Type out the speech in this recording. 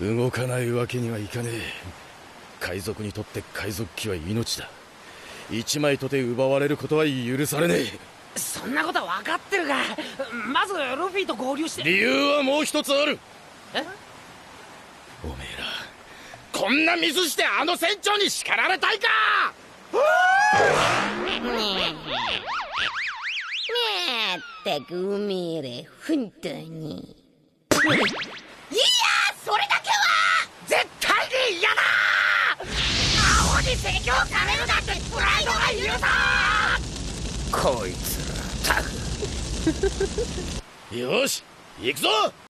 動かないわけにはいかねえ。海賊にとって海賊機は命だ。一枚とて奪われることは許されねえ。そんなこと分かってるがまずルフィと合流して。理由はもう一つある。え？おめえらこんなミスしてあの船長に叱られたいか！まったくおめえら本当にいやそれだけは絶対に嫌だ青に説教されるなんてプライドが許さこいつらタフ。よし行くぞ